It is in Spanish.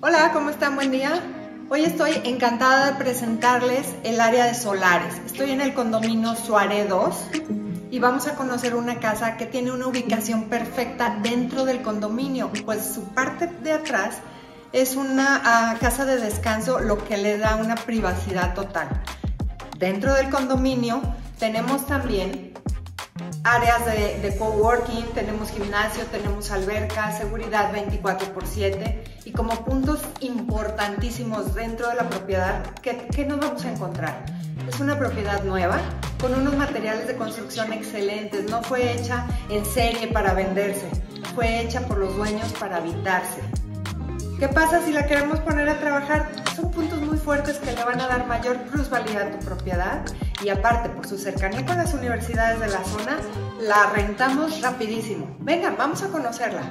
Hola, ¿cómo están? Buen día. Hoy estoy encantada de presentarles el área de solares. Estoy en el condominio Suare 2 y vamos a conocer una casa que tiene una ubicación perfecta dentro del condominio, pues su parte de atrás es una ah, casa de descanso, lo que le da una privacidad total. Dentro del condominio tenemos también áreas de, de, coworking, tenemos gimnasio, tenemos alberca, seguridad 24 por 7 y como puntos importantísimos dentro de la propiedad, ¿qué, ¿qué, nos vamos a encontrar? Es una propiedad nueva con unos materiales de construcción excelentes, no fue hecha en serie para venderse, fue hecha por los dueños para habitarse. ¿Qué pasa si la queremos poner a trabajar? Son puntos muy fuertes que le van a dar mayor plusvalía a tu propiedad y aparte por su cercanía con las universidades de la zona, la rentamos rapidísimo. Venga, vamos a conocerla.